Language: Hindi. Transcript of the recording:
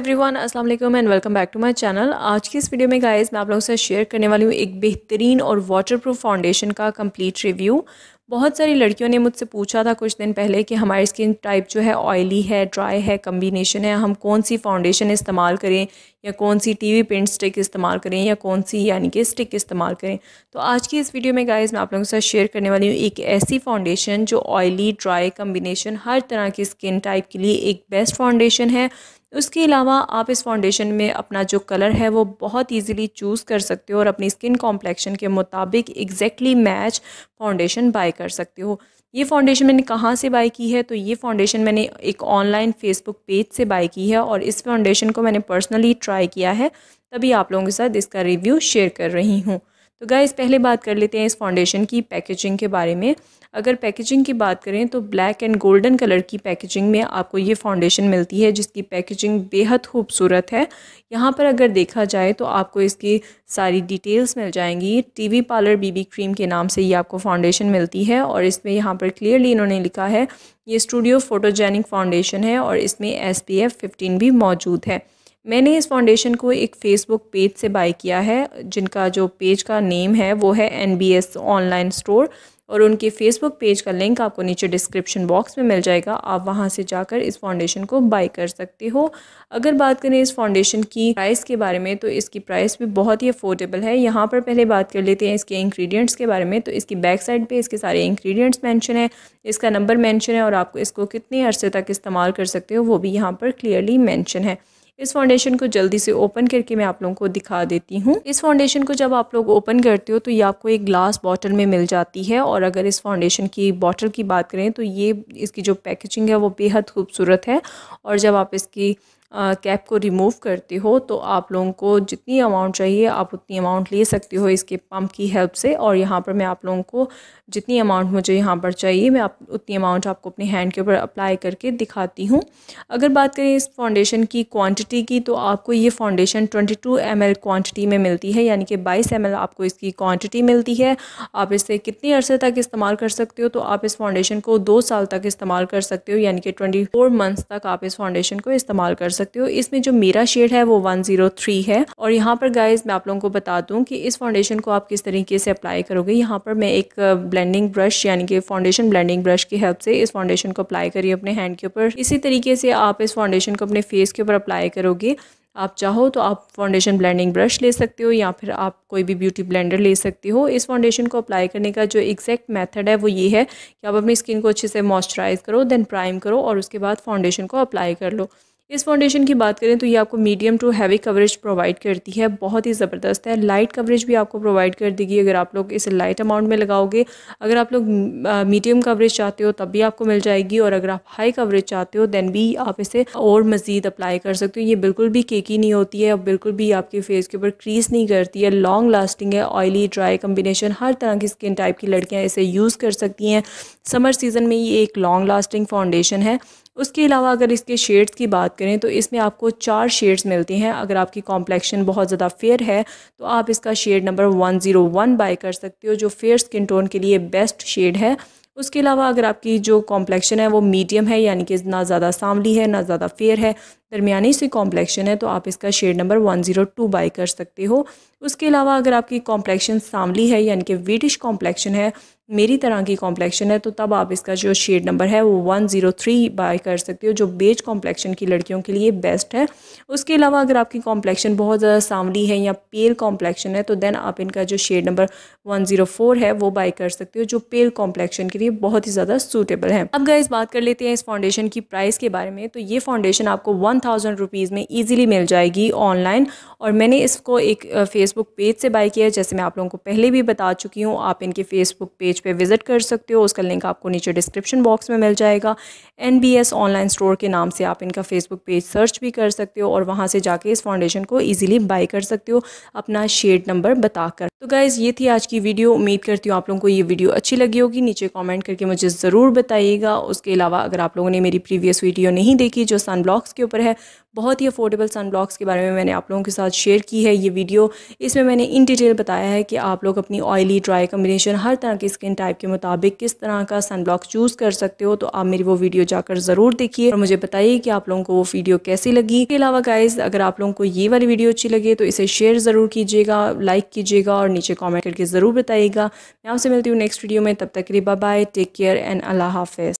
एवरीवन अस्सलाम वालेकुम and welcome back to my channel आज की इस वीडियो में गाइस मैं आप लोगों से शेयर करने वाली हूँ एक बेहतरीन और वाटरप्रूफ फाउंडेशन का कंप्लीट रिव्यू बहुत सारी लड़कियों ने मुझसे पूछा था कुछ दिन पहले कि हमारी स्किन टाइप जो है ऑयली है ड्राई है कम्बिनेशन है, हम कौन सी फाउंडेशन इस्तेमाल करें या कौन सी टीवी पेंट स्टिक इस्तेमाल करें या कौन सी यानी कि स्टिक इस्तेमाल करें? तो आज की इस वीडियो में गाइस मैं आप लोगों के साथ शेयर करने वाली हूँ एक ऐसी फाउंडेशन जो ऑयली ड्राई कम्बिनेशन हर तरह की स्किन टाइप के लिए एक बेस्ट फाउंडेशन है उसके अलावा आप इस फाउंडेशन में अपना जो कलर है, वो बहुत इजीली चूज़ कर सकते हो और अपनी स्किन कॉम्प्लेक्शन के मुताबिक एग्जैक्टली मैच फाउंडेशन बाय कर सकते हो। ये फाउंडेशन मैंने कहाँ से बाय की है? तो ये फाउंडेशन मैंने एक ऑनलाइन फेसबुक पेज से बाय की है और इस फाउंडेशन को मैंने पर्सनली ट्राई किया है। तभी आप लोगों के साथ इसका रिव्यू शेयर कर रही हूँ। तो गाइस पहले बात कर लेते हैं इस फाउंडेशन की पैकेजिंग के बारे में। अगर पैकेजिंग की बात करें तो ब्लैक एंड गोल्डन कलर की पैकेजिंग में आपको ये फाउंडेशन मिलती है, जिसकी पैकेजिंग बेहद खूबसूरत है। यहाँ पर अगर देखा जाए तो आपको इसकी सारी डिटेल्स मिल जाएँगी। टीवी पार्लर बीबी क्रीम के नाम से ये आपको फाउंडेशन मिलती है और इसमें यहाँ पर क्लियरली इन्होंने लिखा है, ये स्टूडियो फोटोजेनिक फाउंडेशन है और इसमें एस पी भी मौजूद है। मैंने इस फाउंडेशन को एक फ़ेसबुक पेज से बाय किया है, जिनका जो पेज का नेम है, वो है N B S online store और उनके फेसबुक पेज का लिंक आपको नीचे डिस्क्रिप्शन बॉक्स में मिल जाएगा। आप वहाँ से जाकर इस फाउंडेशन को बाय कर सकते हो। अगर बात करें इस फाउंडेशन की प्राइस के बारे में तो इसकी प्राइस भी बहुत ही अफोर्डेबल है। यहाँ पर पहले बात कर लेते हैं इसके इंग्रेडिएंट्स के बारे में। तो इसकी बैक साइड पे इसके सारे इंग्रेडिएंट्स मेंशन है, इसका नंबर मेंशन है, और आपको इसको कितने अरसे तक इस्तेमाल कर सकते हो, वो भी यहाँ पर क्लियरली मैंशन है। इस फाउंडेशन को जल्दी से ओपन करके मैं आप लोगों को दिखा देती हूँ। इस फाउंडेशन को जब आप लोग ओपन करते हो तो ये आपको एक ग्लास बॉटल में मिल जाती है और अगर इस फाउंडेशन की बॉटल की बात करें तो ये इसकी जो पैकेजिंग है, वो बेहद खूबसूरत है और जब आप इसकी कैप को रिमूव करते हो तो आप लोगों को जितनी अमाउंट चाहिए, आप उतनी अमाउंट ले सकते हो इसके पंप की हेल्प से। और यहाँ पर मैं आप लोगों को जितनी अमाउंट मुझे यहाँ पर चाहिए, मैं आप, उतनी अमाउंट आपको अपने हैंड के ऊपर अप्लाई करके दिखाती हूँ। अगर बात करें इस फाउंडेशन की क्वांटिटी की तो आपको ये फाउंडेशन 22 टू एम क्वान्टिटी में मिलती है, यानी कि 22 एम आपको इसकी क्वांटिटी मिलती है। आप इसे कितने अरसे तक इस्तेमाल कर सकते हो तो आप इस फाउंडेशन को दो साल तक इस्तेमाल कर सकते हो, यानी कि ट्वेंटी मंथ्स तक आप इस फाउंडेशन को इस्तेमाल कर सकते हो। इसमें जो मेरा शेड है, वो वन है। और यहाँ पर गाइज़ मैं आप लोगों को बता दूँ कि इस फाउंडेशन को आप किस तरीके से अप्लाई करोगे। यहाँ पर मैं एक ब्लेंडिंग ब्रश यानी कि फाउंडेशन ब्लेंडिंग ब्रश की हेल्प से इस फाउंडेशन को अप्लाई करिए अपने हैंड के ऊपर। इसी तरीके से आप इस फाउंडेशन को अपने फेस के ऊपर अप्लाई करोगे। आप चाहो तो आप फाउंडेशन ब्लेंडिंग ब्रश ले सकते हो, या फिर आप कोई भी ब्यूटी ब्लेंडर ले सकते हो। इस फाउंडेशन को अप्लाई करने का जो एग्जैक्ट मेथड है, वो ये है कि आप अपनी स्किन को अच्छे से मॉइस्चराइज करो देन प्राइम करो और उसके बाद फाउंडेशन को अप्लाई कर लो। इस फाउंडेशन की बात करें तो ये आपको medium to heavy coverage provide करती है। बहुत ही ज़बरदस्त है। लाइट कवरेज भी आपको प्रोवाइड कर देगी अगर आप लोग इसे लाइट अमाउंट में लगाओगे। अगर आप लोग मीडियम कवरेज चाहते हो तब भी आपको मिल जाएगी और अगर आप हाई कवरेज चाहते हो देन भी आप इसे और मज़ीद अप्लाई कर सकते हो। ये बिल्कुल भी केकी नहीं होती है और बिल्कुल भी आपके फेस के ऊपर क्रीज नहीं करती है। लॉन्ग लास्टिंग है ऑयली ड्राई कम्बिनेशन हर तरह की स्किन टाइप की लड़कियाँ इसे यूज़ कर सकती हैं। समर सीज़न में ये एक लॉन्ग लास्टिंग फाउंडेशन है। उसके अलावा अगर इसके शेड्स की बात करें तो इसमें आपको चार शेड्स मिलते हैं। अगर आपकी कॉम्प्लेक्शन बहुत ज़्यादा फेयर है तो आप इसका shade number one zero one buy कर सकते हो, जो फेयर स्किन टोन के लिए बेस्ट शेड है। उसके अलावा अगर आपकी जो कॉम्प्लेक्शन है, वो मीडियम है, यानी कि ना ज़्यादा सांवली है, ना ज़्यादा फेयर है, दरमियानी सी कॉम्प्लेक्शन है तो आप इसका shade number one zero two buy कर सकते हो। उसके अलावा अगर आपकी कॉम्प्लेक्शन सांवली है, यानी कि वीटिश कॉम्प्लेक्शन है मेरी तरह की कॉम्प्लेक्शन है तो तब आप इसका जो शेड नंबर है, वो वन ज़ीरो थ्री बाय कर सकते हो, जो बेज कॉम्प्लेक्शन की लड़कियों के लिए बेस्ट है। उसके अलावा अगर आपकी कॉम्प्लेक्शन बहुत ज़्यादा सांवली है या पेल कॉम्प्लेक्शन है तो देन आप इनका जो shade number one zero four है, वो बाय कर सकते हो, जो पेल कॉम्प्लेक्शन के लिए बहुत ही ज़्यादा सूटेबल है। अब गैस बात कर लेते हैं इस फाउंडेशन की प्राइस के बारे में तो ये फाउंडेशन आपको वन थाउज़ेंड रुपीज़ में ईजिली मिल जाएगी ऑनलाइन और मैंने इसको एक फेसबुक पेज से बाय किया जैसे मैं आप लोगों को पहले भी बता चुकी हूँ, आप इनके फेसबुक पेज पे विज़िट कर सकते हो। उसका लिंक आपको नीचे डिस्क्रिप्शन बॉक्स में मिल जाएगा। N B S online store के नाम से आप इनका फेसबुक पेज सर्च भी कर सकते हो और वहाँ से जाके इस फाउंडेशन को ईजिली बाई कर सकते हो। अपना शेड नंबर बताकर। तो गाइज़ ये थी आज की वीडियो उम्मीद करती हूँ आप लोगों को ये वीडियो अच्छी लगी होगी। नीचे कॉमेंट करके मुझे ज़रूर बताइएगा। उसके अलावा अगर आप लोगों ने मेरी प्रीवियस वीडियो नहीं देखी जो सन ब्लॉक्स के ऊपर है, बहुत ही अफोर्डेबल सन ब्लॉक्स के बारे में मैंने आप लोगों के साथ शेयर की है ये वीडियो इसमें मैंने इन डिटेल बताया है कि आप लोग अपनी ऑयली ड्राई कम्बिनेशन हर तरह की स्किन स्किन टाइप के मुताबिक किस तरह का सन ब्लॉक चूज़ कर सकते हो तो आप मेरी वो वीडियो जाकर ज़रूर देखिए और मुझे बताइए कि आप लोगों को वो वीडियो कैसी लगी। इसके अलावा गाइज़ अगर आप लोगों को ये वाली वीडियो अच्छी लगे तो इसे शेयर ज़रूर कीजिएगा लाइक कीजिएगा और नीचे कॉमेंट करके ज़रूर बताइएगा। मैं आपसे मिलती हूँ नेक्स्ट वीडियो में, तब तक लिए बाय टेक केयर एंड अल्लाह हाफिज़